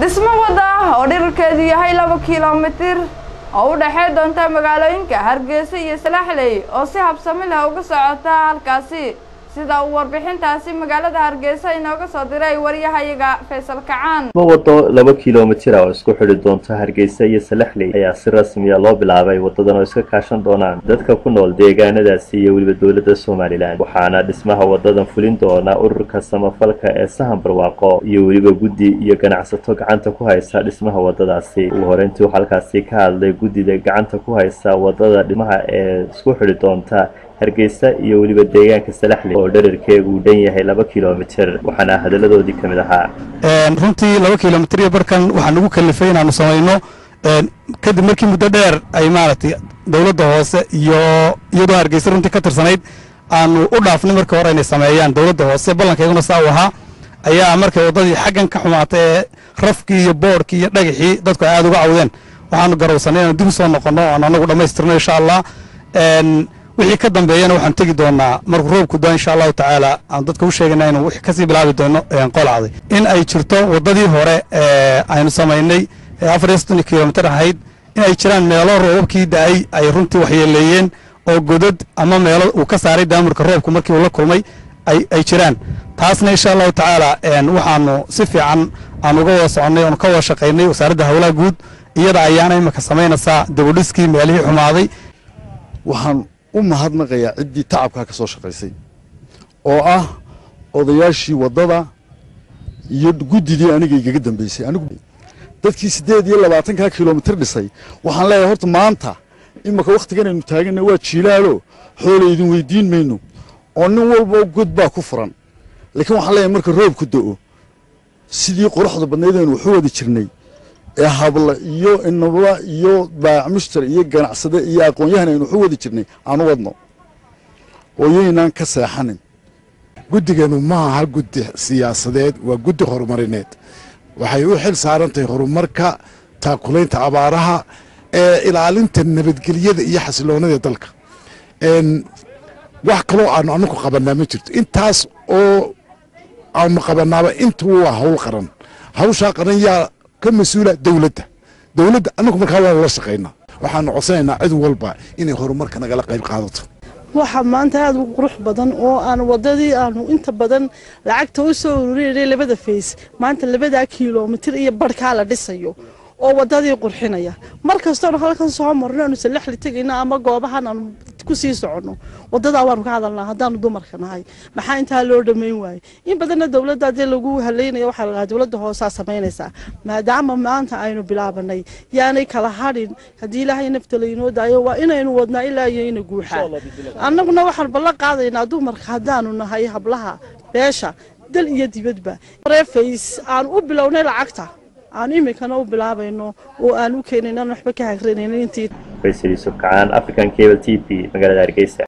dhismo wadda ah oo dhirarkeedu yahay laba kilomitir oo u dhexey doonta magaalooyinka hargeysa iyo salaaxley oo si habsami leh uga socota halkaasi sida uu warbixintaasi magaalada hargeysa inooga soo diray waryahayaga faysal kacaan. Ma wado laba kilomitir ah oo isku xidhi doonta hargeysa iyo salaxley ayaa si rasmiya loo bilaabay wadadan oo iska kaashan doonaan. Dadka ku nool deegaanadaasi iyo weliba dowladda somalilan waxaana dhismaha wadadan fulin doona ururka samafalka ee sahan barwaaqo iyo weliba guddi iyo ganacsato gacanta ku haysa dhismaha wadadaasi ugu horeyntii halkaasi ka hadlay guddida gacanta ku haysa waddada dhismaha ee isku xidhi doonta hargeysa iyo weliba deegaanka salaxley oo dherarkeegu uu dhan yahay laba kilomitir waxaana hadalladoodii ka mid ahaa. Runtii laba kilomitir iyo barkan waxaa nagu kalifay inaanu samayno kadib markii muddo dheer ay maaragtay dowladda hoose iyo iyadoo hargeysa runtii ka tirsanayd aanu u dhaafnay markii hore inay sameeyaan. Dowladda hoose ballankayguna saa u ahaa ayaa markay waddadii xaggan ka xumaatay ee rafkii iyo boodhkii iyo dhagaxii dadku ay aada uga cawdeen. Waxaanu garowsanay inaanu dib u soo noqonno oan anagu dhammaystirno insha allah wixii ka dambeeyana waxaan tegi doonaa markuu roobku daa insha allahu tacaala aan dadka u sheegayna inuu wixii ka sii bilaabi doono qolacday. In ay jirto waddadii hore aynu samaynay afar iyo soddon kilomitir ahayd in jiraan meelo roobabkii da'ay ay runtii waxyeeleeyeen oo godad ama meelo uu ka saaray daamurka roobku markii uu la kulmay ay jiraan. Taasna insha allahu tacaala waxaanu si fiican aan uga wada soconnay oonu ka wada shaqaynay wasaaradda howlaha guud iyada ayaana imika samaynaysaa dabudhiskii meelihii xumaaday u mahadnaqayaa ciddii tacabkaa ka soo shaqaysay oo ah odayaashii waddada iyo guddidii aniga igaga dambeysay. Anigu dadkii siddeed iyo labaatankaa kilomitir dhisay. Waxaan leeyahay horta maanta imaka wakhtigan aynu taaganna waa jiilaalo xoolaydin weydiin mayno oo nin walba god baa ku furan. Laakiin waxaan leeyahay marka roobku da'o sidii quruxda badnayd waxu wadi jirnay ee habla iyo inabla iyo baac mushtar iyo ganacsade iyo aqoon-yahan aynu waxu wadi jirnay aanu wadno. Oo yaynaan ka seexanin guddiganu ma aha guddi siyaasadeed waa guddi horumarineed. Waxay u xil saaran tahay horumarka taakulaynta abaaraha ee ilaalinta nabadgelyada iyo xasiloonada dalka. Wax kaloo aanu anaku qabanaa ma jirto. Intaas oo aanu qabanaaba intu waa hawl qaran. Hawshaa qaran yaa ka mas'uula dowladda. Dowladda anagu markaa waanu la shaqaynaa waxaanu codsanaynaa cid walba inay horumarka nagala qayb qaadato. Waxaa maanta aada u qurux badan oo aan waddadii aanu inta badan lacagta u soo ururinay labada fays maanta labadaa kilomitir iyo barhkaa la dhisayo oo waddadii qurxinaya. Mar kastoonu halkan soo marno aanu salaxli tegayno ama goobahan aanu ku sii soconno waddadaa waanu ka hadalnaa haddaanu dumarka nahay. Maxaa intaa loo dhammayn waayey? In badanna dowladda haddii lagu halaynaya waxaa la dhahaa dowladda hoosaa samaynaysaa. Maadaama maanta aynu bilaabanay yaanay kala hadhin. Haddii ilaahay nafta laynoo daayo waa inaynu wadnaa ilaa iyo ina guuxaa annaguna waxaan ballan qaadaynaa dumarka haddaanu nahay hablaha beesha dal iyo dibadba reefays aan u bilownay lacagta. Aan iminkana u bilaabayno oo aan u keenaynan waxba ka hagranaynin intii faysal yuusuf kacaan african cable t v magaalada hargeysa